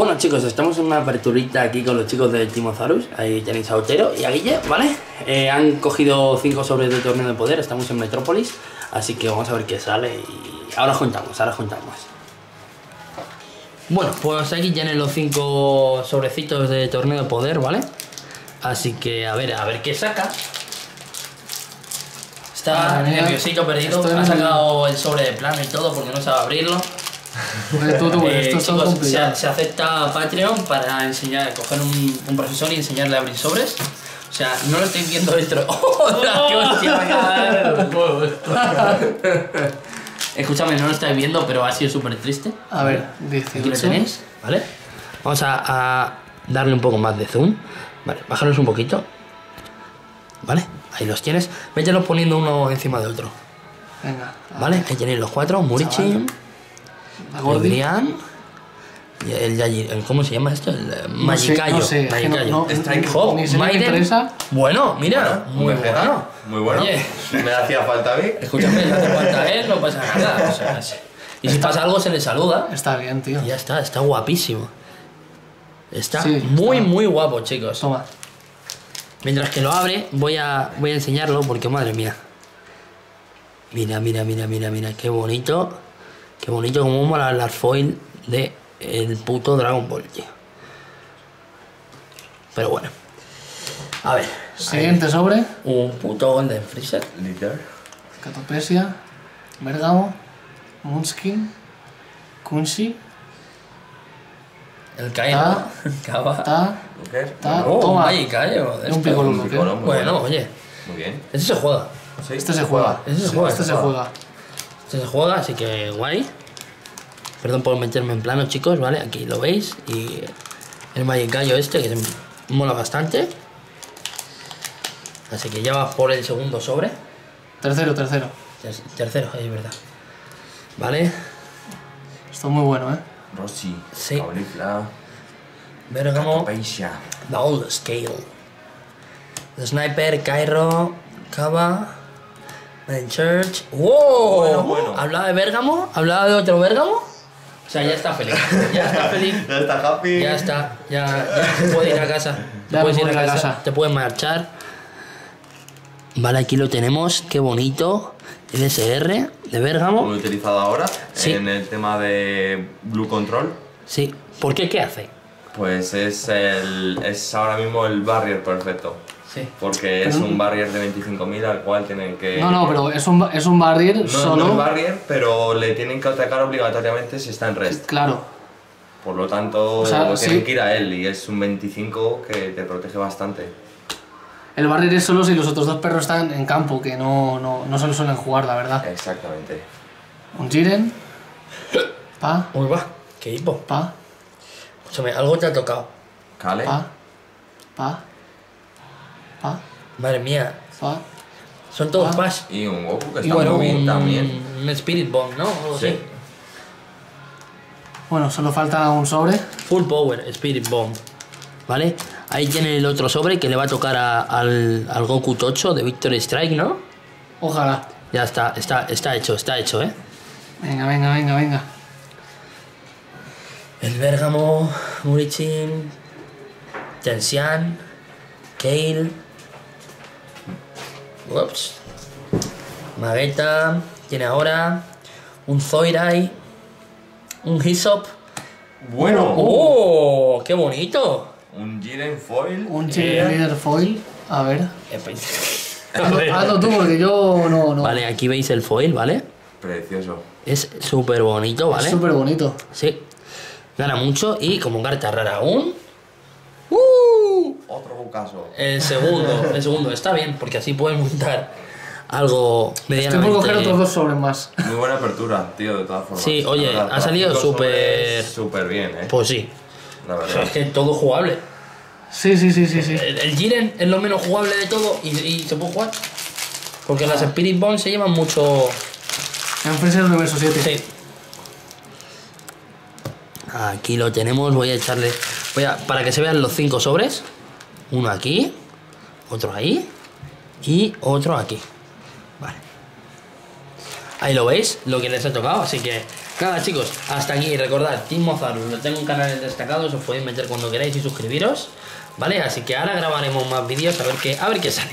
Bueno chicos, estamos en una aperturita aquí con los chicos de Timozaurus, ahí tenéis a Otero y a Guille, ¿vale? Eh, han cogido cinco sobres de torneo de poder, estamos en Metrópolis, así que vamos a ver qué sale y ahora juntamos, ahora juntamos. Bueno, pues aquí tienen los cinco sobrecitos de torneo de poder, ¿vale? Así que a ver, a ver qué saca. Está mía, nerviosito, perdido, ha sacado el sobre de plano y todo porque no sabe abrirlo. Hombre, tú, tú, Eh, esto chicos, se, se acepta Patreon para enseñar, coger un, un profesor y enseñarle a abrir sobres. O sea, no lo estoy viendo dentro. ¡Hola! ¡Qué hostia! Escúchame, no lo estáis viendo, pero ha sido súper triste. A ver, Aquí lo 18. tenéis, ¿vale? Vamos a, a darle un poco más de zoom. Vale, bájalos un poquito. ¿Vale? Ahí los tienes. Vételos poniendo uno encima de otro. Venga. ¿Vale? Ahí tenéis los cuatro. Murichi, La Gordi. Adrián. Y el, el- ¿Cómo se llama esto? El eh, No sé, Magicayo. no sé, es que no- Magicayo. no- Strike Hop, Maiden. Bueno, mira, muy Muy bueno. Muy bueno. Oye, Me hacía falta a mí. escúchame, no hace falta él, no pasa nada. o sea, es- y si pasa algo, se le saluda. Está bien, tío. Y ya está, está guapísimo. Está Sí, muy, está. muy guapo, chicos. Toma. Mientras que lo abre, voy a, voy a enseñarlo porque, madre mía. Mira, mira, mira, mira, mira, qué bonito. Qué bonito como mola la foil de el puto Dragon Ball, tío. Pero bueno. A ver. Siguiente sobre. Un puto Golden Freezer. Liter. Catopesia. Bergamo. Moonskin. Kunshi. El Kaino. Cava. Ta. Ta. Oh, Toma. un Magicayo de Un. Piccolo. Muy Bueno, oye. Muy bien. Ese se juega. Sí. Este se juega. Ese se juega, Este se se juega. Este se juega, así que guay. Perdón por meterme en plano, chicos, ¿vale? Aquí lo veis. Y el Magicayo este, que se mola bastante. Así que ya va por el segundo sobre. Tercero, tercero. Ter- Tercero, es verdad. ¿Vale? Esto es muy bueno, ¿eh? Rossi. Sí. Caulifla. Bergamo. The Old Scale. The Sniper, Cairo, Cava, Man Church. ¡Wow! Bueno, bueno. ¿Hablaba de Bérgamo? ¿Hablaba de otro Bérgamo? O sea, ya está feliz. Ya está feliz. Ya está happy. Ya está. Ya, ya se puede ir a casa. Te Ya puedes ir a casa. casa. Te puedes marchar. Vale, aquí lo tenemos. Qué bonito. LSR de Bérgamo. Muy utilizado ahora Sí. en el tema de Blue Control. Sí. ¿Por qué? ¿Qué hace? Pues es, el, es ahora mismo el barrier perfecto. Sí. Porque es un barrier de 25.000 al cual tienen que... No, no, pero es un, es un barrier No, solo. no es barrier, pero le tienen que atacar obligatoriamente si está en rest. Claro. Por lo tanto, O sea, tienen sí. que ir a él y es un 25 que te protege bastante. El barrier es solo si los otros dos perros están en campo, que no, no, no se lo suelen jugar, la verdad. Exactamente. Un Jiren. Pa, Uy, va. Qué hipo. pa, Escúchame, algo te ha tocado. Kale. pa, pa, pa, Madre mía. pa. Son todos Ah. pas. Y un Goku que Y está bueno, muy bien un, también. un Spirit Bomb, ¿no? Sí. así. Bueno, solo falta un sobre. Full Power, Spirit Bomb. ¿Vale? Ahí tienen el otro sobre que le va a tocar a- al, al Goku Tocho de Victory Strike, ¿no? Ojalá. Ya está, está, está hecho, está hecho, ¿eh? Venga, venga, venga, venga. El Bergamo, Murichin, Tensian, Kale. Ups. Mageta. Tiene ahora un Zoirai, un Hyssop. Bueno, ¡Oh! ¡Qué bonito! un Jiren Foil. Un. Jiren Foil. A ver. Hazlo, ver. hazlo tú, porque yo no. no. Vale, aquí veis el foil, ¿vale? Precioso. Es súper bonito, Es ¿vale? súper bonito. Sí. Gana mucho y como carta rara aún. Caso. El segundo, el segundo está bien, porque así puedes montar algo Estoy medianamente... por coger otros dos sobres más. Muy buena apertura, tío, de todas formas. Sí, oye, verdad, ha salido súper- Súper bien, eh. Pues sí. La O sea, verdad. es que todo jugable. Sí, sí, sí, sí, sí. El, el Jiren es lo menos jugable de todo y, y se puede jugar. Porque las Spirit Bombs se llevan mucho... En Freezer Universo 7. Sí. Aquí lo tenemos, voy a echarle... Voy a, para que se vean los cinco sobres. Uno aquí, otro ahí y otro aquí. Vale. Ahí lo veis, lo que les he tocado. Así que, nada, chicos, hasta aquí. Recordad, Team Mozart, lo tengo un canal destacado, os podéis meter cuando queráis y suscribiros. ¿Vale? Así que ahora grabaremos más vídeos a ver qué, a ver qué sale.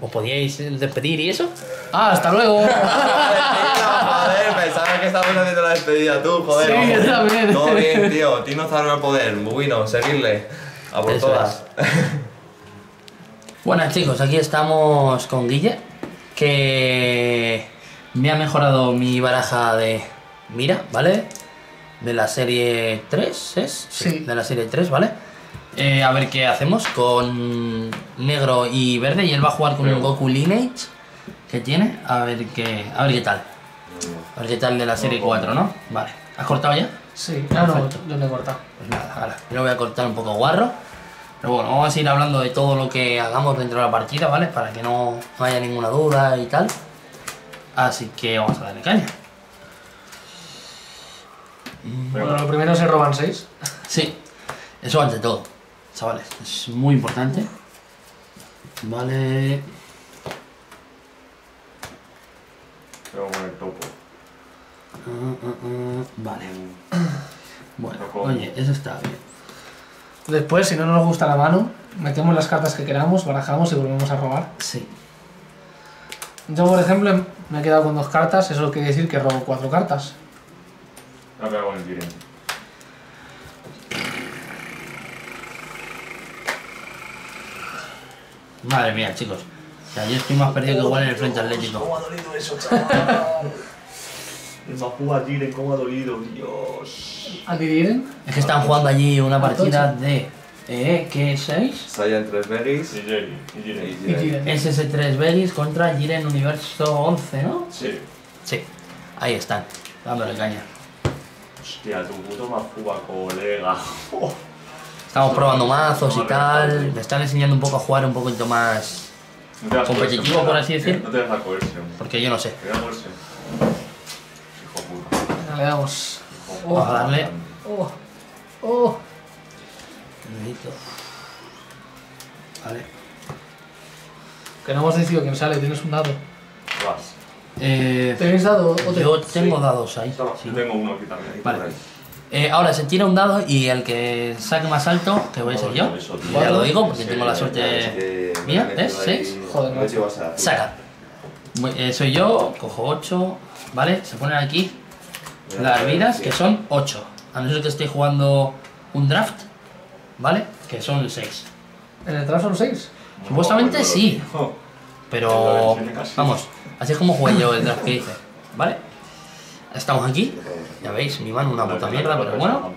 ¿Os podíais despedir y eso? Ah, hasta luego. que estabas haciendo la despedida tú, joder. Sí, vamos. yo también. Todo bien, tío. Tino Zaro al poder. Bueno, seguirle. A por Eso todas. Bueno chicos, aquí estamos con Guille, que me ha mejorado mi baraja de mira, ¿vale? De la serie 3, ¿es? Sí. De la serie 3, ¿vale? Eh, a ver qué hacemos con negro y verde y él va a jugar con un Goku Lineage que tiene, a ver qué, a ver qué tal. A ver qué tal de la serie 4, ¿no? Vale. ¿Has cortado ya? Sí, no, Perfecto. yo no he cortado. Pues nada, ahora, yo lo voy a cortar un poco guarro. Pero bueno, vamos a ir hablando de todo lo que hagamos dentro de la partida, ¿vale? Para que no, no haya ninguna duda y tal. Así que vamos a darle caña. Bueno, lo primero se roban 6. Sí, eso ante todo, chavales. Es muy importante. Vale. Pero con el topo. Ah, ah, ah, Vale. Bueno, oye, eso está bien. Después, si no nos gusta la mano, metemos las cartas que queramos, barajamos y volvemos a robar. Sí. Yo, por ejemplo, me he quedado con dos cartas, eso quiere decir que robo cuatro cartas. Me ha pegado con el. Madre mía, chicos. O sea, yo estoy más perdido que igual en el frente atlético. ¿Cómo ha dolido eso, chaval? El Mapua Jiren, ¿cómo ha dolido? Dios. ¿A dividir? Es que están jugando allí una partida de. ¿Eh? ¿Qué? ¿6? Saiyan 3 berries. Y Jiren. Y Jiren. Jiren. SS3 Berries contra Jiren Universo 11, ¿no? Sí. Sí, ahí están, dándole caña. Hostia, tu puto Mapua, colega. Oh. Estamos probando mazos y tal. Me están enseñando un poco a jugar un poquito más. No te das Competitivo, coerción, por así decir. No te deja coerción. Porque yo no sé. Te da coerción. Hijo puta. Venga, le damos. Hijo Vamos a darle. Oh, oh. Necesito. Vale. Que no hemos decidido quién sale, tienes un dado. Vas. Eh, ¿Tenéis dado o te- yo tengo Sí. dados ahí. Yo sí. tengo uno aquí también. Vale. Eh, ahora se tira un dado y el que saque más alto, que voy a ser yo. Ya lo digo porque tengo la suerte. Mía, ¿ves? ¿Seis? Joder, macho. Saca. Eh, soy yo, cojo 8, ¿vale? Se ponen aquí las vidas, que son 8. A no ser que esté jugando un draft, ¿vale? Que son 6. ¿En el draft son 6? Supuestamente No, sí. no. Pero, vamos, así es como jugué yo el draft que hice, ¿vale? Estamos aquí, ya veis, mi mano una puta mierda, pero bueno.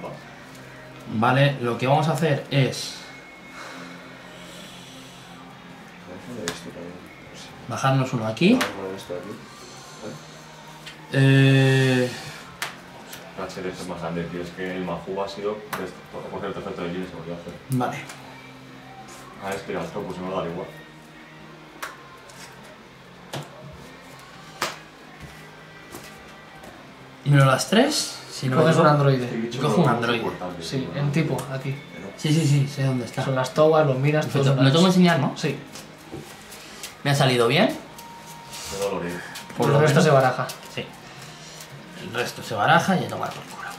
Vale, lo que vamos a hacer es bajarnos uno aquí. Eh, La serie es más grande, tío. Es que el Mahu ha sido. Por cierto, efecto de Jiren se volvió a hacer. vale, Ah, es que el topo, si no me da igual. Miro las tres. Si no Coges un androide. Cojo un androide. Sí, en tipo, aquí. Sí, sí, sí, sé dónde está. Son las togas, los miras, todos Lo tengo que enseñar, ¿no? Sí, Me ha salido bien. Dolorido. Por el lo resto se baraja. Sí. El resto se baraja y a tomar por culo.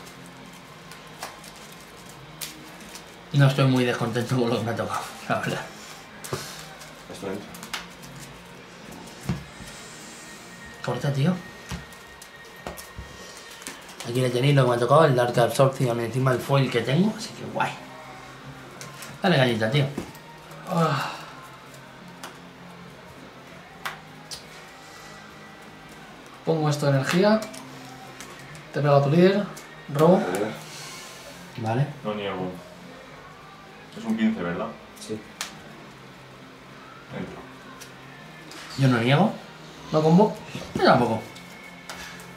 No estoy muy descontento con lo que me ha tocado, la verdad. Esto entra. Corta, tío. Aquí le tenéis lo que me ha tocado, el Dark Absorption encima del foil que tengo, así que guay. Dale gallita, tío. Ah. Pongo esto de energía. Te pego a tu líder. Robo. Vale. No niego. Es un 15, ¿verdad? Sí. Entra. Yo no niego. No combo. Yo tampoco.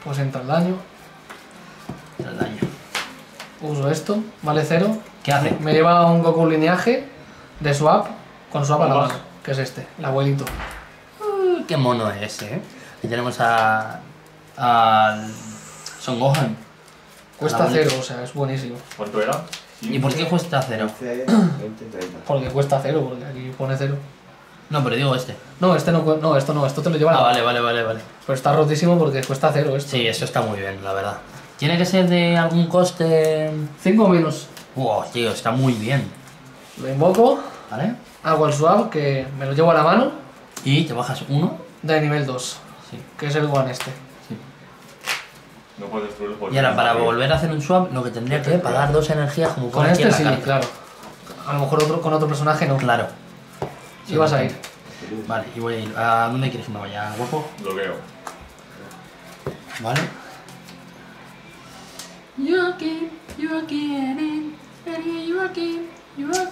Pues entra el daño. El daño. Uso esto. Vale cero. ¿Qué hace? Me lleva un Goku lineaje de swap. Con swap a la mano. Que es este. El abuelito. Uh, qué mono es ese, eh. Aquí tenemos a. al. Son Gohan. Cuesta cero, o sea, es buenísimo. ¿Cuánto era? ¿Y por qué cuesta cero? 20, 30. Porque cuesta cero, porque aquí pone cero. No, pero digo este. No, este no, no, esto no, esto te lo lleva Ah, la vale, vale, vale, vale. Pero está rotísimo porque cuesta cero esto. Sí, eso está muy bien, la verdad. ¿Tiene que ser de algún coste...? 5 menos. Wow, tío, está muy bien. Lo invoco, ¿Vale? hago el swap que me lo llevo a la mano Y te bajas uno. de nivel 2, Sí. que es el one este. No puedes destruirlo por Y ahora, para volver a hacer un swap, lo que tendría que pagar dos energías como Con este sí, carta. claro. A lo mejor otro, con otro personaje no. Claro. Y vas a ir. Vale, y voy a ir. ¿A dónde quieres que me vaya, guapo? Bloqueo. Vale.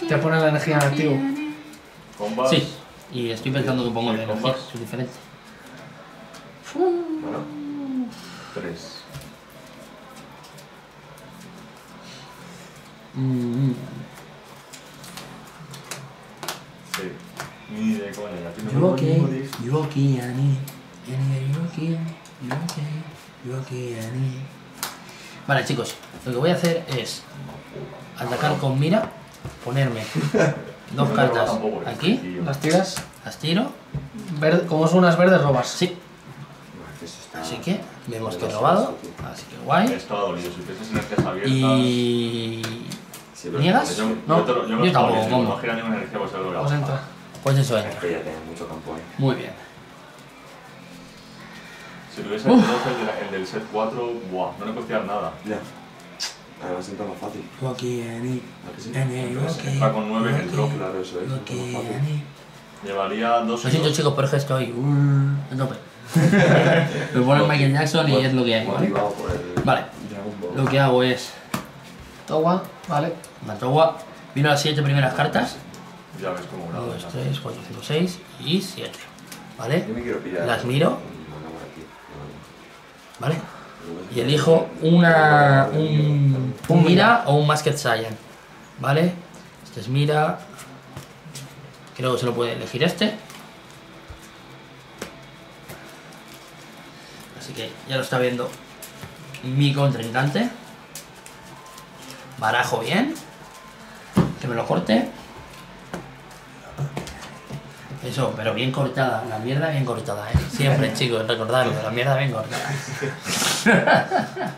Te pone la energía en activo. Combas. Sí. Y estoy pensando que pongo de energía, es diferente. Bueno, Tres. Mm, Sí. Ni de coña, ya tiene You un okay? You okay, Annie? Annie, you okay? You okay? You okay, Annie? Vale, chicos, lo que voy a hacer es atacar con mira, ponerme dos cartas aquí. Las tiras. las tiro, Verde, como son unas verdes, robas. sí, así que vemos que he robado, así que guay. Estaba dolido, si tienes energías abiertas. Y... ¿Niegas? Yo, No, yo, tampoco, estaba ¿cómo? No gira ninguna energía, pues Pues entra. Pues eso Es entra. que ya tiene mucho campo ahí. Muy bien. Si tuviese el, dos, el, de- el del set 4, buah, no le costaría nada. Ya. Además entra más fácil. You okay, Annie? ¿A que sí? Está con nueve en el drop, okay? Claro, eso es. Entra fácil. Annie? Llevaría dos Lo y siento chicos, pero es que estoy uh, tope. Me pone Michael Jackson y es lo que hay, ¿vale? Vale, lo que hago es Togua, vale. Matogua, vino las 7 primeras cartas. Ya ves 1, buena. 2, 3, 4, 5, 6 y 7. ¿Vale? Yo me quiero pillar. Las miro. ¿Vale? Y elijo una, un, un Mira o un Masked Saiyan. ¿Vale? Este es Mira. Creo que se lo puede elegir este. Así que ya lo está viendo mi contrincante. Barajo bien. Que me lo corte. Eso, pero bien cortada. La mierda bien cortada, ¿eh? Siempre, chicos, recordadlo. La mierda bien cortada.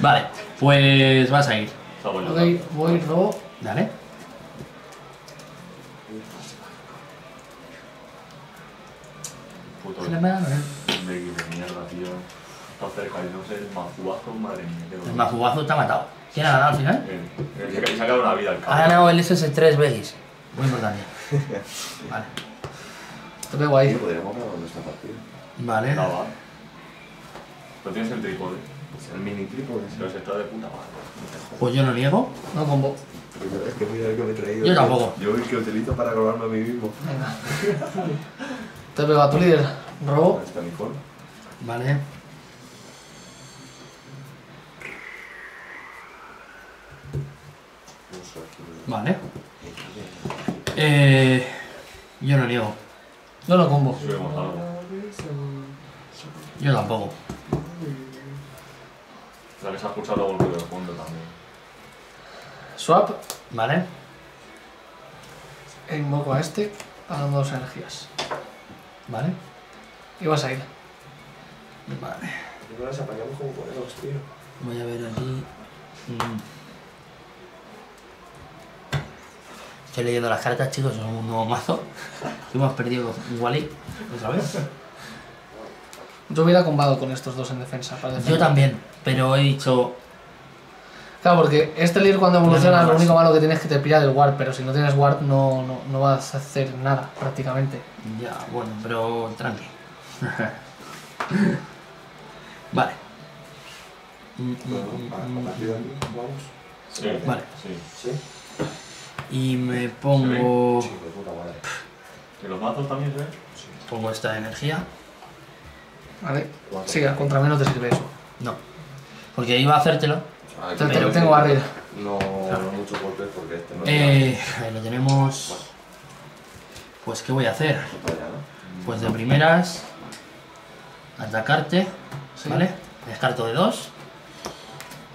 vale, pues vas a ir. Está. Ok, voy, robo. Dale. Puto El de, de mierda, tío. Está cerca y no sé, el mazuazo, madre mía. mafugazo te ha matado. ¿Quién ha ganado al final? Eh, eh, Se ha sacado una vida el Ha cabrón. ganado el SS3 Vegas. Muy importante. Vale. Te pego ahí. Sí, podríamos acabar nuestra partida. Vale. No, va. Pero tienes el trípode. El mini trípode. Pero se está de puta madre. Pues yo no niego. No combo. Es que mira el que me he traído. Yo tampoco. Yo el que utilizo para robarme a mí mismo. Venga. Te pego a tu líder. Robo. ¿Dónde está mi forma? Vale. Vale. Eh, yo no niego. Yo no combo. Subimos algo. Yo tampoco. La que se ha escuchado luego el ruido de fondo también. Swap. Vale. E invoco a este. Pagando dos energías. Vale. Y vas a ir. Vale. Yo las apañamos como podemos, tío. Voy a ver aquí. Mm. Estoy leyendo las cartas, chicos, es un nuevo mazo. Hemos perdido Wally otra vez. Yo hubiera combado con estos dos en defensa. Para Yo también, pero he dicho. Claro, porque este líder cuando evoluciona No, lo único malo que tienes es que te pilla del ward, pero si no tienes ward no, no, no vas a hacer nada prácticamente. Ya, bueno, pero tranqui. vale. Mm, mm, mm, mm. Sí. Vale. Sí. ¿Sí? Y me pongo. Sí, de puta madre. ¿Y los mazos también se ven? Pongo esta energía. ¿Vale? Sí, contra mí no te sirve eso. No. Porque iba a hacértelo. Ah, Te- tengo barril. No, no porque este no Eh, ahí lo tenemos. Pues, ¿qué voy a hacer? ¿no? Pues de primeras. Atacarte. Sí. ¿Vale? Descarto de dos.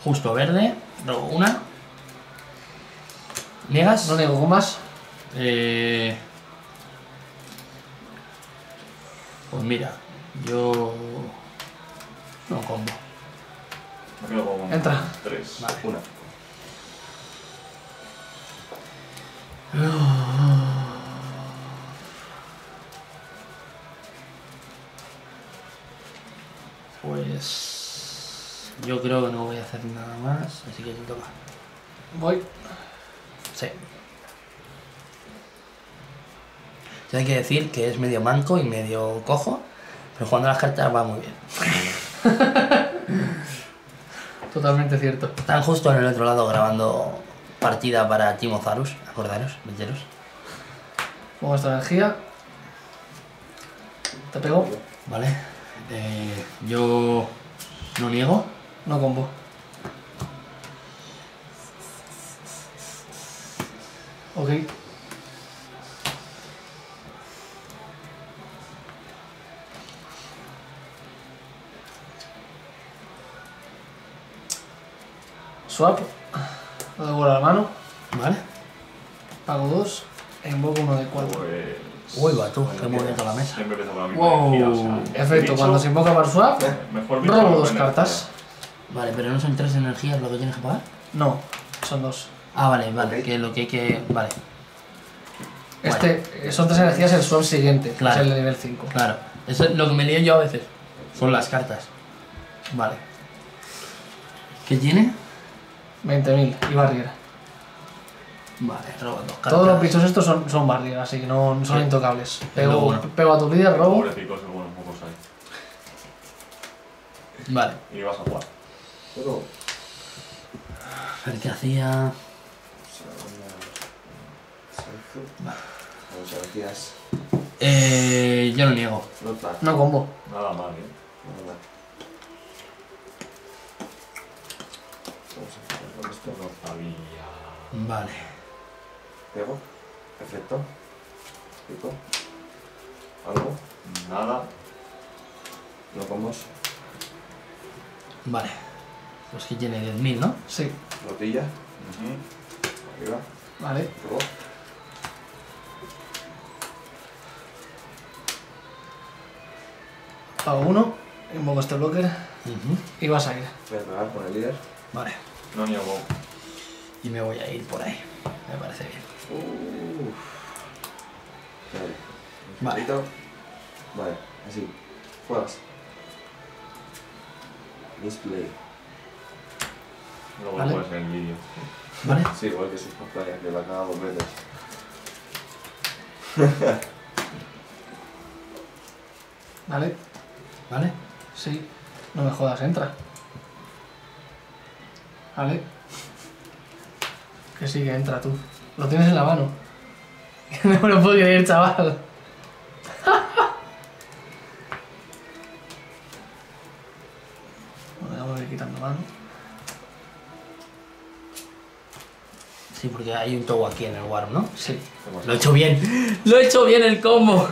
Justo verde. Robo una. ¿Niegas? No niego comas. Eh, Pues mira, yo. No combo. Entra. Tres. Vale. Una. Pues. Yo creo que no voy a hacer nada más, así que te toca. Voy. Sí. Sí, hay que decir que es medio manco y medio cojo, pero jugando las cartas va muy bien. Totalmente cierto. Están justo en el otro lado grabando partida para Timo Zarus, acordaros, meteros. Pongo esta energía. Te pego. ¿Vale? Eh, yo no niego. No combo. Ok. Swap. Lo devuelvo a la mano. ¿Vale? Pago dos. E invoco uno de cuatro. Pues. Uy, va tú, qué bonita la mesa. Siempre empieza con la misma Wow. energía, o sea, Efecto, cuando se invoca para swap, Mejor bicho robo dos energía. cartas. Vale, pero no son tres energías lo que tienes que pagar. No, son dos. Ah, vale, vale, que lo que hay que. Vale, Este eh, son tres energías el swap siguiente, que Claro. es el de nivel 5. claro. Eso es lo que me lío yo a veces. Son las cartas. Vale. ¿Qué tiene? 20.000 y barriera. Vale, robo dos cartas. Todos los bichos estos son, son barriera, así que no son Sí. intocables. Pego, bueno. pego a tu líder, robo. Pobrecicos, algunos pocos hay. Vale. Y vas a jugar. Pero. A ver qué hacía. Vale. Muchas gracias. Eh, yo lo niego. No combo. Nada mal, ¿eh? Nada. Vamos a hacer con esto. No sabía. Vale. Pego. Perfecto. Pico. Algo. Nada. No combos. Vale. Pues que tiene 10.000, ¿no? Sí, Flotilla. Ujú. Arriba. vale. Luego. Pago uno, invoco este blocker Ujú. y vas a ir. Voy a pegar con el líder. Vale. No niego. Y me voy a ir por ahí. Me parece bien. Uff. Vale. Un Vale. Vale. Así. Juegas. Display. Luego Vale. lo pones en el vídeo. Vale. Sí, igual que sus pantalla, que la caga dos veces. Vale, Vale. sí. No me jodas, entra. Vale. Que sí, que entra tú. Lo tienes en la mano. no me lo puedo creer, chaval. bueno, ya me voy quitando mano. Sí, porque hay un togo aquí en el Warp, ¿no? Sí. Lo he hecho bien. Lo he hecho bien el combo.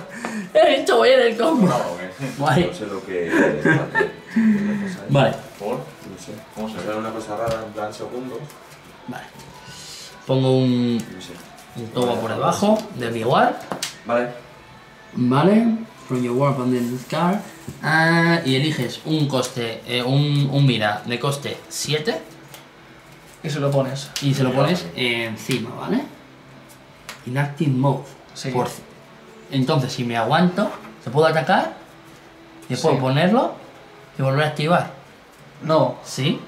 He hecho bien el combo. Vale. No sé lo que. Una cosa. Vale. ¿Por? No sé. ¿Cómo se Me ve? sale una cosa rara en plan segundos. Vale. Pongo un, No sé. un togo por debajo de mi Warp. Vale. Vale. From your Warp and then discard. Ah, y eliges un coste, eh, un, un mira de coste 7 Y se lo pones. y se lo pones encima, ¿vale? Inactive mode. Sí. Por entonces, si me aguanto, se puedo atacar y puedo Sí. ponerlo y volver a activar. No, ¿Sí?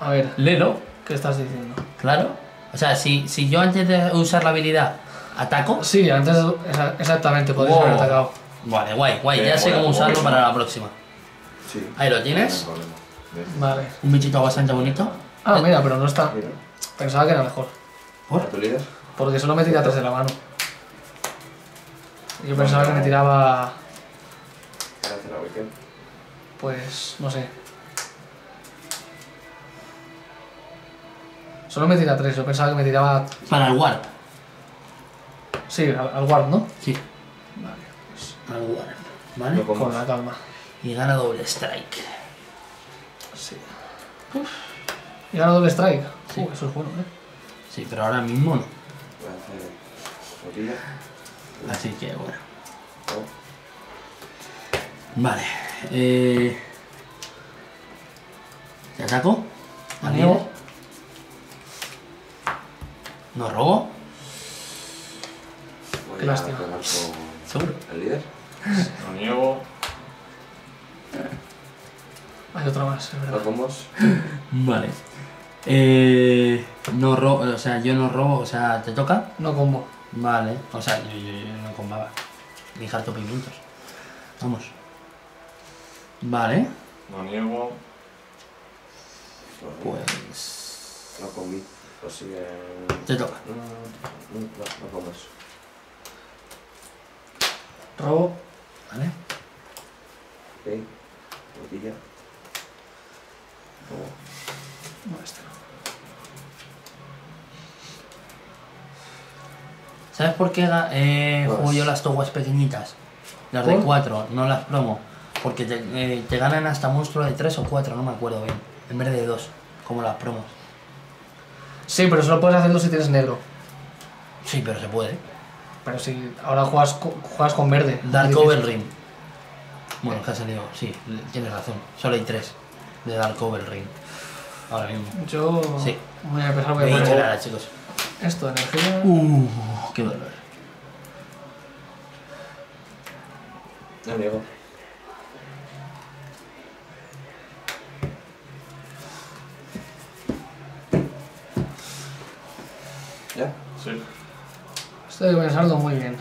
a ver, Lelo. ¿qué estás diciendo? Claro. O sea, si, si yo antes de usar la habilidad ataco. Sí, antes esa- exactamente, Wow. haber atacado. Vale, guay, guay. Ya sé bueno, cómo usarlo bueno. para la próxima. Sí. Ahí lo tienes. Vale. Un bichito bastante bonito. Ah, mira, pero no está. Mira. Pensaba que era mejor. ¿A tu líder? Porque solo me tira tres de la mano. Yo pensaba que me tiraba. Pues. no sé. Solo me tira tres, yo pensaba que me tiraba. Para el warp. Sí, al, al guard, ¿no? Sí, Vale, pues. al warp. ¿Vale? Con la calma. Y gana doble strike. Sí. Y gana doble strike. Sí. Uh, eso es bueno, ¿eh? Sí, pero ahora mismo no. Voy a hacer flotilla. Así que bueno. Vale. Eh... ¿Te ataco? Niego. ¿No robo? Voy Qué lástima. Seguro. el líder. No niego. Hay otra más, es ¿No verdad. combos? Vale. Eh... No robo, o sea, yo no robo, o sea, ¿te toca? No combo. Vale. O sea, yo, yo, yo no combaba. Ni harto pimientos. Vamos. Vale. No niego. Pues... No comí. Pues sigue. Te toca. Mm, No, no combos. Robo. Vale. Ok. Botilla. Luego. No, este no. ¿Sabes por qué eh, Pues- juego yo las toguas pequeñitas? Las de. 4, no las promo. Porque te, eh, te ganan hasta monstruo de 3 o 4, no me acuerdo bien. En vez de 2, como las promos. Sí, pero solo puedes hacerlo si tienes negro. Sí, pero se puede. Pero si ahora juegas, juegas con verde. Dark. Ring. Bueno, que ha salido, sí, tienes razón. Solo hay 3 de Dark Over Ring. Ahora mismo. Yo Sí. voy a empezar voy a poner nada, chicos. esto, energía. Uh, qué dolor. No ¿Ya? Sí. Esto hay que pensarlo muy bien.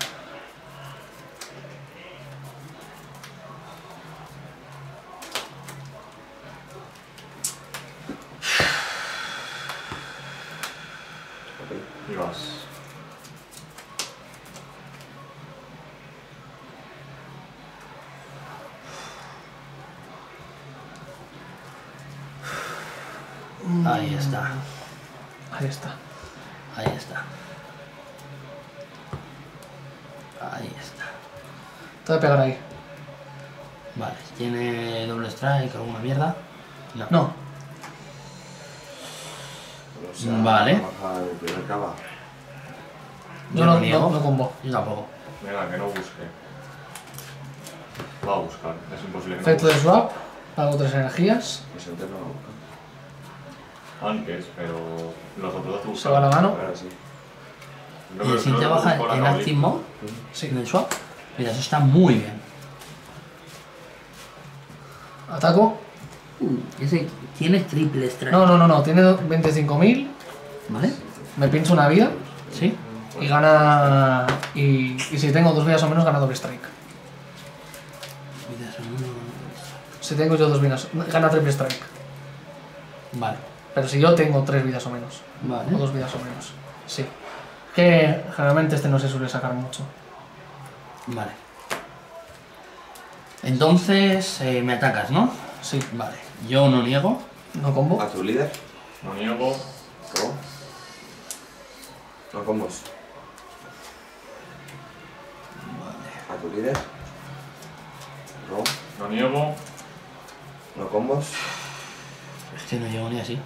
Pero los otros dos Se buscan. va la mano. Sí. No, ¿Y el si te no baja busco la en. Active Mode? Sí. ¿En el swap? Mira, eso está muy bien. Ataco. Uh, ese tiene triple strike. No, no, no, no. Tiene 25.000. ¿Vale? Me pincho una vida. ¿Sí? Y gana. Y, y si tengo dos vidas o menos, gana doble strike. Vidas o menos. Si tengo yo dos vidas, gana triple strike. Vale. Pero si yo tengo tres vidas o menos. O Vale. dos vidas o menos. Sí. Que generalmente este no se suele sacar mucho. Vale. Entonces, eh, me atacas, ¿no? Sí. Vale. Yo no niego. No combo. A tu líder. No niego. Robo. No combos. A tu líder. Robo. No niego. No combos. Es que no llego ni así.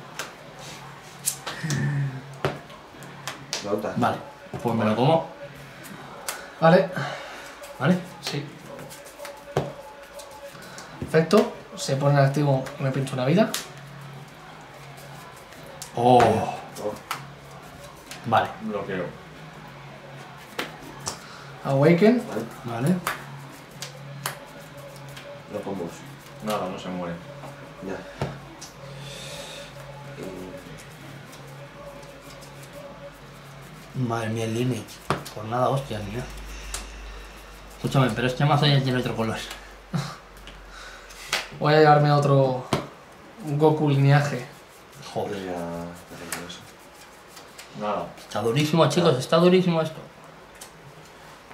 Nota. Vale. Pues me lo como. Vale. ¿Vale? Sí. Perfecto. Se pone en activo y me pincho una vida. Oh. Robo. Vale. Bloqueo. Awaken. Vale. Vale. No combos. Nada, no se muere. Ya. Madre mía, el lineage. Por nada, hostia, ni nada. Escúchame, pero este mazo ya tiene otro color. Voy a llevarme otro Goku lineaje. Joder. A eso. Nada. Está durísimo, chicos. Está durísimo esto.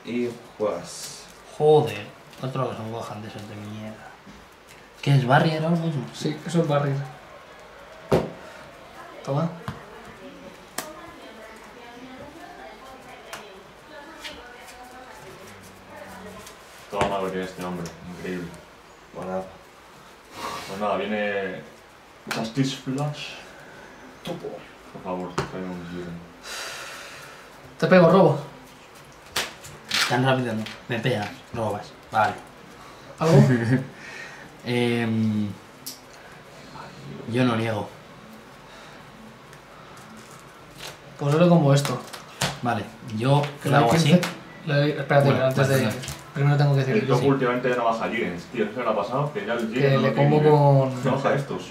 Y juegas. Joder. Otro que son gohan de esos de mierda. ¿Qué es barrier ahora mismo? Sí, eso es barril. Toma. Que este hombre. Increíble. Bueno, Pues nada, viene. Justice Flash. Topo. Por favor, trae un Jiren. Te pego, robo. Tan rápido no. Me pegas. Robas. Vale. ¿Algo? Em, yo no niego. Pues yo le como esto. Vale, yo lo hago así. 15. Le doy- espérate, Bueno, antes vale, de. Vale. Primero tengo que El decir top últimamente ya no baja Jiren, tío. ¿Qué le ha pasado? Que ya el Jiren que no le combo con. No baja estos.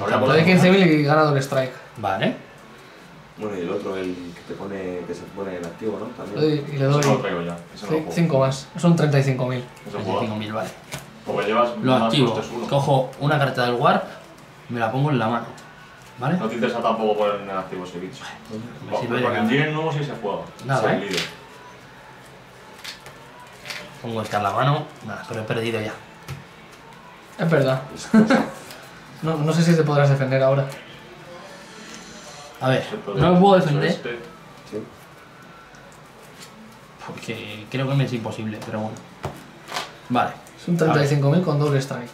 Vale. Doy ahí. 15.000 y gana doble strike. Vale. Bueno, y el otro, el que te pone, que se pone en activo, ¿no? También. doy- y le Eso no lo doy traigo ya. Eso no lo juego. 5 más. Son 35.000. Eso juego. 25.000, vale. Porque llevas Lo más activo. Cojo una carta del Warp, me la pongo en la mano. ¿Vale? No te interesa tampoco poner en activo ese bicho. Me Porque sirve de el. Jiren nuevo sí se juega. Nada, ¿eh? líder. Pongo esta en la mano. Nada, pero he perdido ya. Es verdad. No, no sé si te podrás defender ahora. A ver, no me puedo defender este. Sí. porque creo que me es imposible, pero bueno. Vale. Son 35.000 con doble strike.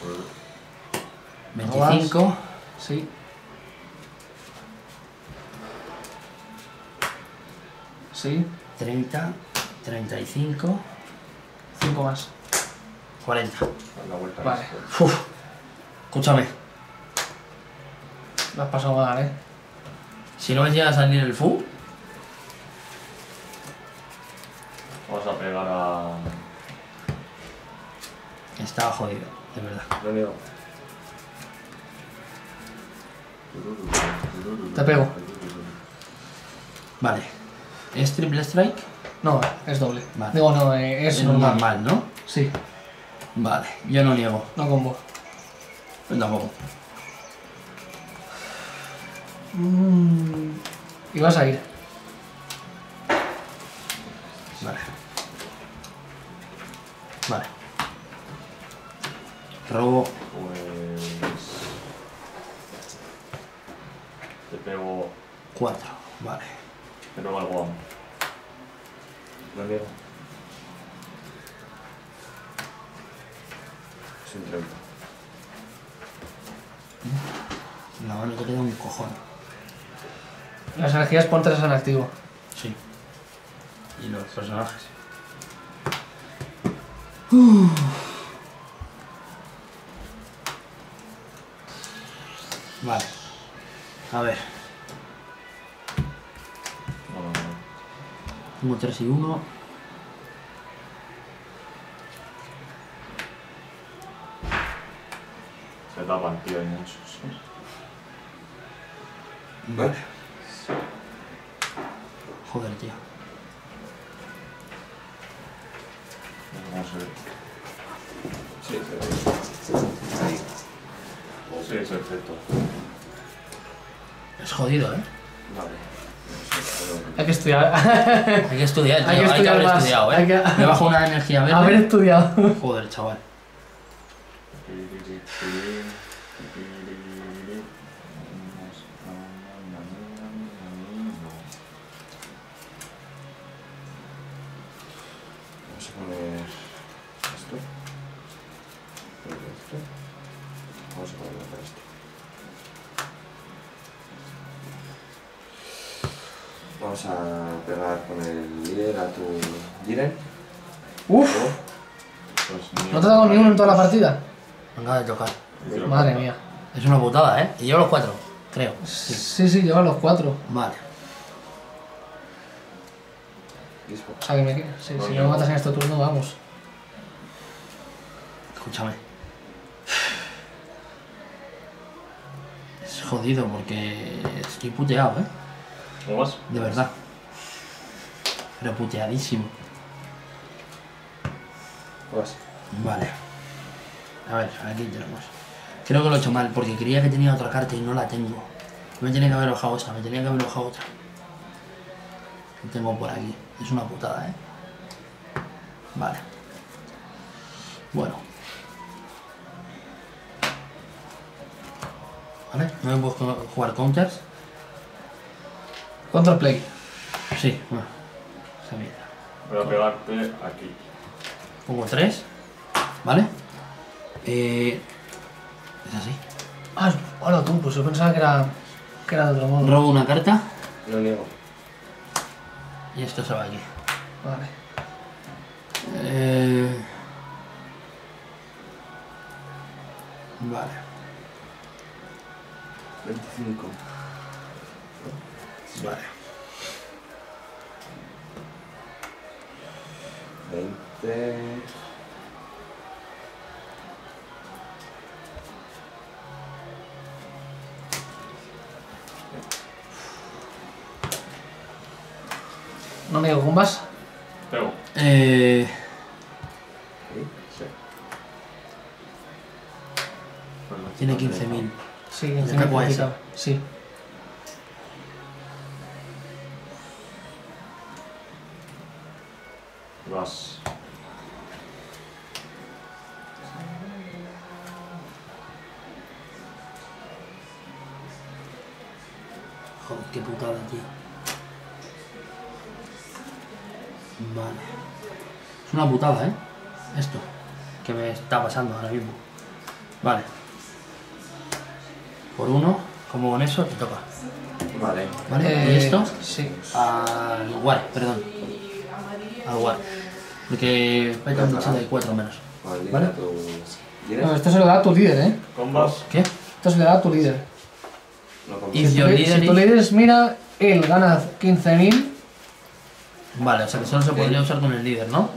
Pues, 25, Sí. Sí. 30, 35, 5 más. 40. dar la vuelta. Vale. Uf. Escúchame, Lo has pasado mal, eh. si no me llega a salir el fu, Vamos a pegar a. estaba jodido, de verdad. Te pego. Vale. ¿Es triple strike? No, es doble. Vale. Digo, no, eh, es, Es normal. normal, ¿no? Sí, Vale, yo no niego. no combo. Yo tampoco. Mm, y vas a ir. Vale. Vale. Robo Pues. Te pego. 4. Vale. Te pego al guam. No. Es un 30. La mano te queda un cojón. Las energías ponte en activo. Sí. Y los personajes. Vale. A ver. 1, 3 y 1. Se tapan, tío, Hay que estudiar, tío. Hay que estudiar haber más. estudiado, ¿eh? Hay que- Me bajo una energía verde. Haber estudiado. Joder, chaval. Vamos a poner esto. Vamos a pegar con el líder a tu Jiren. Uf, Pues ¿no te ha dado ni uno en toda la partida? Me acaba de tocar. Madre mía. Es una putada, ¿eh? Y yo los cuatro, creo. Sí. Sí, sí, lleva los cuatro. Vale. Dispo. O sea que si no me matas en este turno, vamos. Escúchame. Es jodido porque estoy puteado, ¿eh? ¿Cómo vas? De verdad. Pero puteadísimo. Vas. Vale. A ver, aquí tenemos. Creo que lo he hecho mal porque creía que tenía otra carta y no la tengo. Me tenía que haber bajado esa, me tenía que haber bajado otra. Que tengo por aquí. Es una putada, ¿eh? Vale. Bueno. Vale, no me puedo jugar counters. Control play. Sí, bueno. Esa mierda. Voy a pegarte aquí. Pongo tres. ¿Vale? Eh, es así. Ah, hola tú, pues yo pensaba que era, que era de otro modo. Robo una carta No niego. y esto se va aquí. Vale. Eh... Vale. 25. Vale. 20. No me digo bombas. Pego. Eh... Tiene 15.000. Sí, Le encima pego a ese. complicado. Sí. Putada, ¿eh? Esto. Que me está pasando ahora mismo. Vale. Por uno, como con eso, te toca. Vale. ¿Vale? Eh, ¿Y esto? Sí. Al guard, perdón. Al guard. Porque peta un 84 menos. Vale. Esto se lo da a tu líder, ¿eh? Combas. ¿Qué? Esto se le da a tu líder. No. Y- Si yo tu, li- líder si y- tu líder es mira, él gana 15.000. Vale, o sea que solo se podría usar con el líder, ¿no?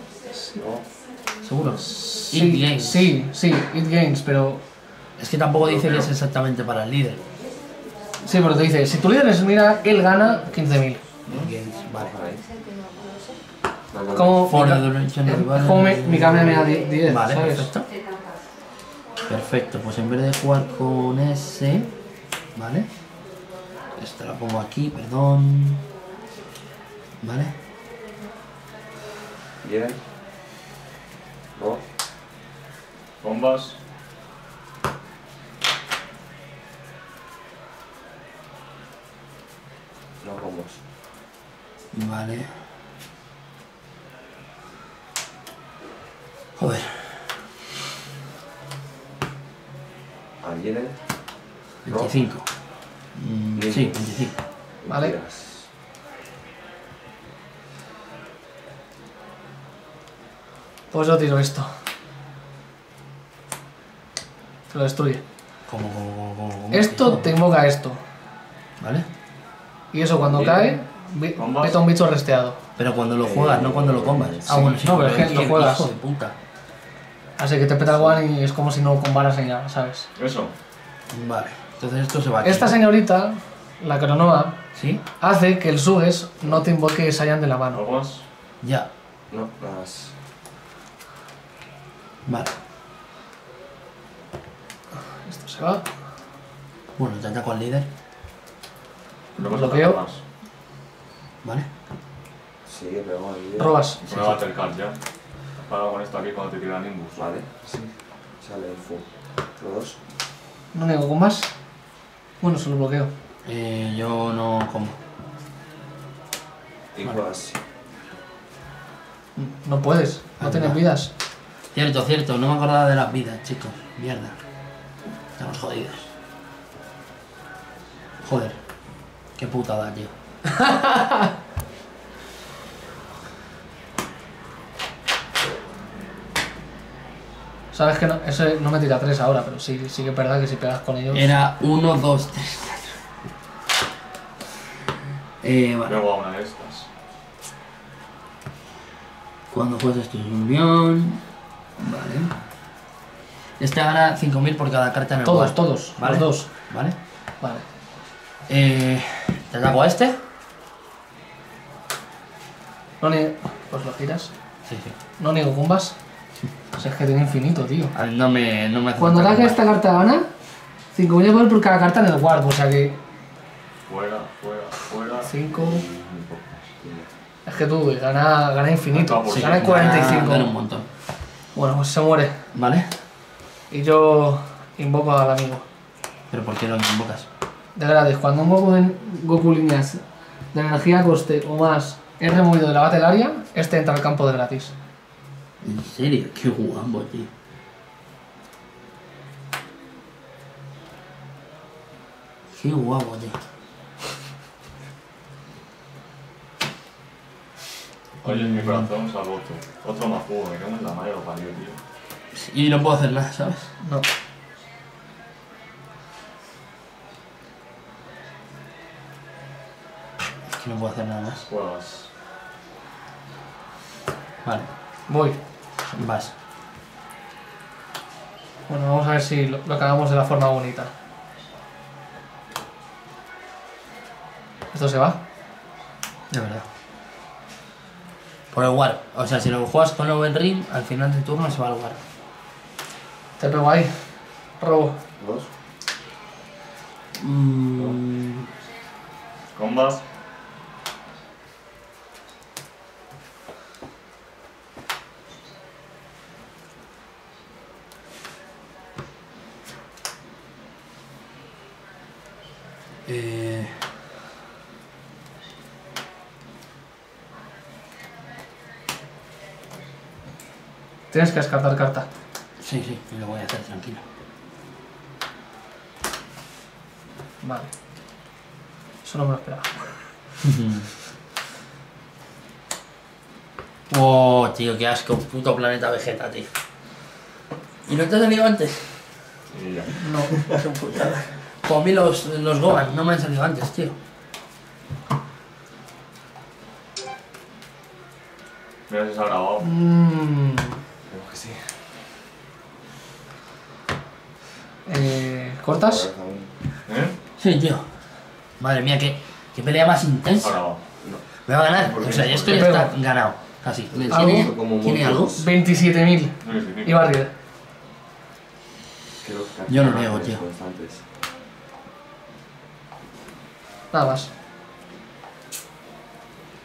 No. Seguro. Sí, It gains. sí, sí, it gains, pero. Es que tampoco dice que es exactamente para el líder. Sí, pero te dice, si tu líder es mira, él gana 15.000. It gains, Vale. Como For mi, the duration como mi, mi cambio me da 10, Vale, ¿sabes? perfecto. Perfecto, pues en vez de jugar con ese, ¿vale? Esta la pongo aquí, perdón. ¿Vale? Vienen. Dos. Bombas. No combos. Vale. Joder, Al vienen. 25. Mm, Bien. sí, 25. Vale. Pues yo tiro esto. Te lo destruye. ¿Cómo, cómo, cómo, cómo, cómo? Esto te invoca esto. ¿Vale? Y eso cuando Bien. cae, mete a un bicho resteado. Pero cuando lo juegas, no cuando lo combas. Ah, sí. bueno, sí, No, pero es que lo juegas. Hijo de puta. Así que te peta el one y es como si no combaras nada, ¿sabes? Eso. Vale, entonces esto se va aquí. Esta señorita, la cronoa, ¿Sí? hace que el Suges no te invoque Saiyan de la mano. ¿Algo más? Ya. No, las. Vale. Esto se va. Bueno, te ataco al líder. No me Bloqueo. más. ¿Vale? Sí, pegó ahí. Robas. Prueba a Battle ya. Con esto aquí cuando te tira Nimbus. Vale, sí. Sale el full. Dos. No nego con más. Bueno, solo bloqueo. Eh, yo no como. Y Vale. juegas. No puedes, no Anda. tienes vidas. Cierto, cierto, no me acordaba de las vidas, chicos. Mierda. Estamos jodidos. Joder. Qué putada, tío. Sabes que no, ese no me tira tres ahora, pero sí, sí que es verdad que si pegas con ellos. Era 1, 2, 3, 4. Eh, vale. Luego a una de estas. Cuando juegues tu unión. Vale. Este gana 5.000 por cada carta en el Todos, guard. todos, Vale. los dos. Vale. Vale. Eh, ¿Te ataco a este? No niego. Pues lo giras. Sí, sí. No niego combas. O sea, es que tiene infinito, tío. No me, no me hace Cuando combar. esta carta gana, 5.000 de poder por cada carta en el guard. O sea que Fuera, fuera, fuera. 5. Un poco más. Es que tú, gana, gana infinito. Sí, gana Gana- 45. gana un montón. Bueno, pues se muere. ¿Vale? Y yo invoco al amigo. ¿Pero por qué lo invocas? De gratis, cuando un Goku, de, Goku líneas de energía coste o más es removido de la battle area, este entra al campo de gratis. ¿En serio? Qué guapo, tío. Qué guapo, tío. Oye, mi corazón roto. Otro más juego, me cago en la madre lo parió, tío. Y no puedo hacer nada, ¿sabes? No. Es que no puedo hacer nada más. Juegas. Vale, Voy. vas. Bueno, vamos a ver si lo, lo acabamos de la forma bonita. ¿Esto se va? De verdad. Por el War. O sea, si lo juegas con el Ring, al final del turno se va al War. Te pego ahí. Robo. Dos. Mm, Combas. Tienes que descartar carta. sí, sí, lo voy a hacer tranquilo. Vale. Eso no me lo esperaba. Oh, tío, qué asco. Puto planeta Vegeta, tío. ¿Y no te has salido antes? Y ya. No. Qué putada. Como a mí los, los Gohan no me han salido antes, tío. Mira si se ha grabado. Mm, que sí. eh, ¿Cortas? ¿Eh? Sí, tío. Madre mía, qué, qué pelea más intensa. grabado. Me va a ganar. ¿Por O sea, ¿Por esto qué? ya está ganado. Casi. ¿Tiene, ¿tiene algo? muchos. 27.000. No sé si Y que Yo no niego, tío. Nada más.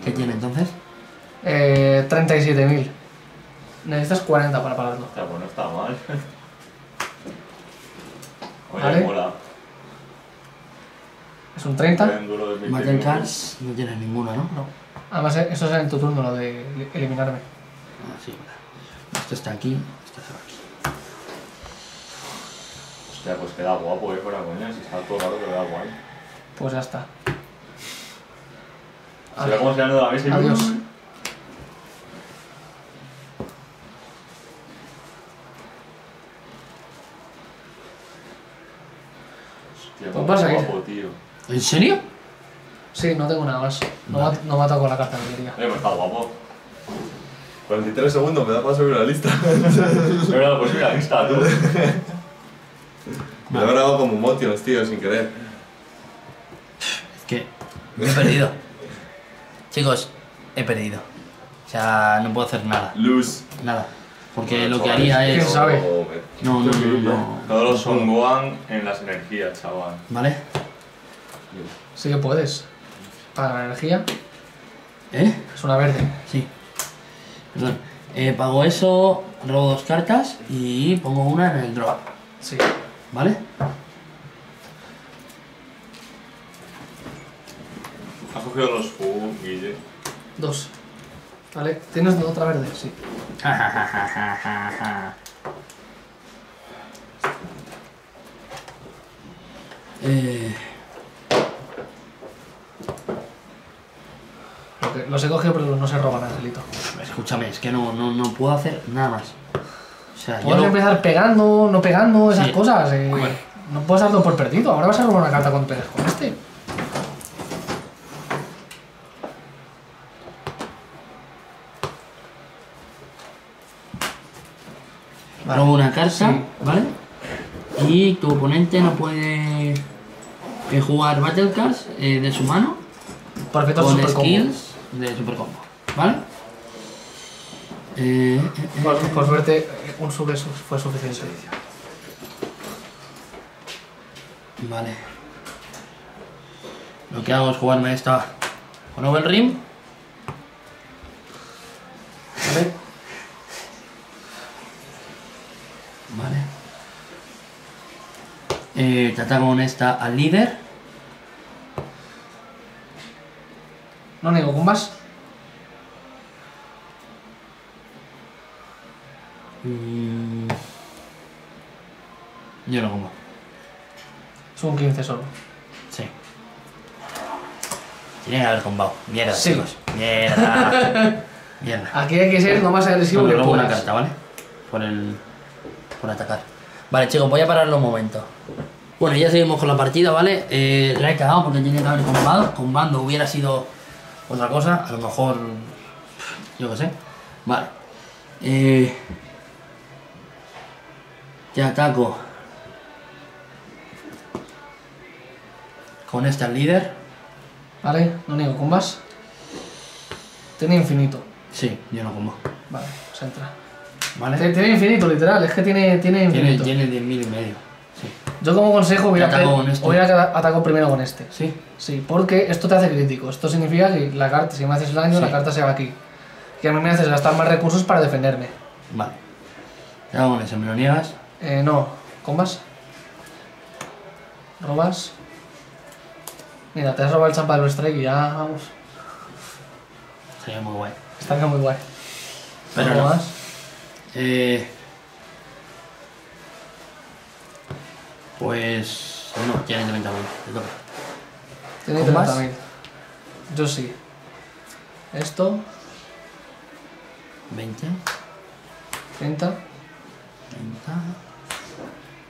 ¿Qué tiene entonces? Eh, 37.000. Necesitas 40 para pararlo. Hostia, pues no está mal. Oye, Vale. mola. Es un 30. En duelo de 20 Battle minutos. Cards no tienes ninguna, ¿no? No. Además, eh, eso es en tu turno, lo de eli- eliminarme. Ah, sí, vale. Esto está aquí, esto va aquí. Hostia, pues queda guapo, eh, fuera coña. Si está todo raro, queda guay. Pues ya está. Se ve cómo se llama de la mesa y... Adiós. Guapo, tío. ¿En serio? Sí, no tengo nada más. No, Vale. me ha- no me ha tocado la carta que quería. Eh, pues está guapo. 43 segundos, me da para subir la lista. Pues mira, ahí está, tú. Me lo he grabado como motions, tío, sin querer. Es que me he perdido. Chicos, he perdido. O sea, no puedo hacer nada. Luz. Nada. Porque Bueno, lo que haría ¿Quién es... sabe? No, no, no, no. Todos los Son Gohan en las energías, chaval. ¿Vale? Sí que puedes. Para la energía. ¿Eh? Es una verde. Sí. Perdón. Eh, pago eso, robo dos cartas y pongo una en el drop. Sí. ¿Vale? Has cogido los Fu, Guille. Dos. Vale. ¿Tienes otra verde? Sí. Eh, Los he cogido, pero no se roban, Angelito. escúchame, es que no, no, no puedo hacer nada más. O sea, yo Puedes no- empezar pegando, no pegando, esas Sí. cosas. eh, Bueno. No puedes darlo por perdido. Ahora vas a robar una carta cuando pegues con este. Vale. robo una carta, Sí. ¿vale? Y tu oponente no puede eh, jugar Battle Cards eh, de su mano Por efectos con super combo. skills de Super Combo, ¿vale? Eh, Por, por suerte, un sub fue suficiente. Vale. Lo que hago es jugarme esta con Oval Rim. ¿Vale? Vale. Ataco con esta al líder. No niego combas. Mm. Yo no como. Es un 15 solo. Sí. Tiene que haber combado. Mierda, Sí. chicos. Mierda. Mierda. Aquí hay que ser lo más agresivo que luego una puedas. carta, ¿vale? Por el. por atacar. Vale, chicos, voy a pararlo un momento. Bueno, ya seguimos con la partida, ¿vale? Eh, la he cagado porque tenía que haber combado. Combando hubiera sido otra cosa. A lo mejor. Yo qué sé. Vale. Eh, te ataco. Con este al líder. Vale, no niego combas. Tiene infinito. Sí, yo no combo. Vale, pues entra. ¿Vale? Tiene tiene infinito, literal, es que tiene, tiene Tiene, infinito. tiene 10.000 y medio. Sí. Yo como consejo hubiera, ataco con este. atacado primero con este. Sí. Sí, porque esto te hace crítico. Esto significa que la carta, si me haces daño, Sí. la carta se va aquí. Y a mí me haces gastar más recursos para defenderme. Vale. Te hago con ese, me lo niegas. Eh, no. ¿Combas? ¿Robas? Mira, te has robado el champa del strike y ya vamos. Sería muy guay. Estaría muy guay. Pero ¿Algo no. más? Eh, pues. No, tiene 30.000. Te toca. Tiene ¿Combas? 30.000. Yo sí. Esto, 20, 30 30.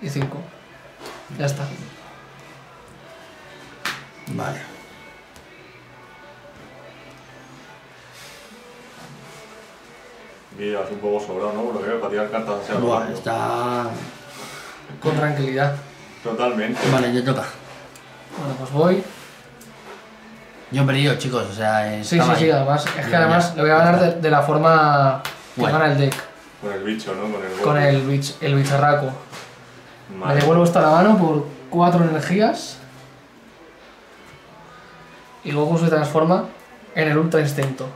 y 5. Ya está. Vale. Mira, es un poco sobrado, ¿no? Por lo que veo, para tirar cartas hacia el Buah, está. Con tranquilidad. Totalmente. Vale, te toca. Bueno, pues voy. Yo he perdido, chicos, o sea. Sí, sí, estaba sí, ahí. además, es que además le voy a ganar de, de la forma que gana el deck. Con el bicho, ¿no? Con el Con golpe. el, bich, el bicharraco. Me Vale. devuelvo esta a la mano por 4 energías. Y Goku se transforma en el Ultra Instinto.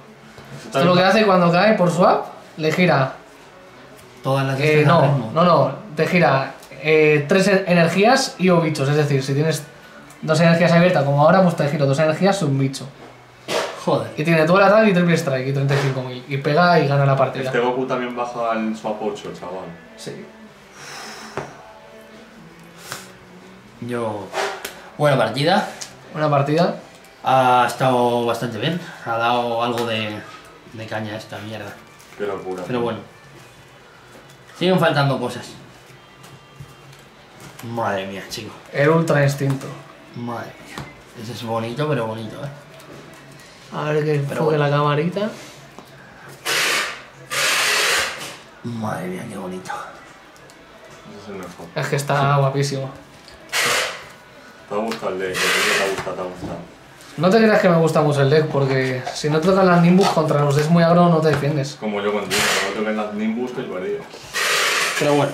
Esto es lo que hace cuando cae por swap, le gira. Todas las eh, veces al no, no, no, te gira 3 energías y o bichos. Es decir, si tienes dos energías abiertas como ahora, pues te giro dos energías y un bicho. Joder. Y tiene todo el ataque y triple strike y 35.000. Y pega y gana la partida. Este Goku también baja el swap 8, chaval. Sí. Yo. Buena partida. Una partida. Ha estado bastante bien. Ha dado algo de, de caña a esta mierda. Qué locura. Pero bueno. Siguen faltando cosas. Madre mía, chico. El Ultra Instinto. Madre mía. Ese es bonito, pero bonito, eh. A ver que Pero enfoque bueno. la camarita. Madre mía, qué bonito. Ese es el mejor. Es que está guapísimo. Te ha gustado el deck, el deck te ha gustado, te ha gustado. No te creas que me gusta mucho el deck, porque si no tocan las Nimbus contra los decks muy agro no te defiendes. Como yo contigo, no toquen las Nimbus que he perdido. Pero bueno.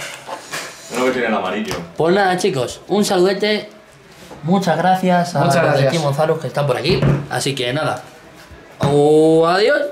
Es lo que tiene el amarillo. Pues nada, chicos, un saludete. Muchas gracias a Muchas los de. Team Gonzalo que están por aquí. Así que nada. Adiós.